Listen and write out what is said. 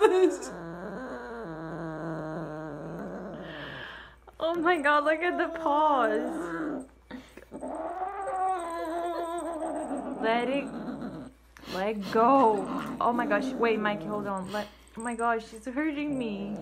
this? Oh my god, look at the paws. Let it let go. Oh my gosh. Wait, Mikey, hold on. Let Oh my gosh, she's hurting me.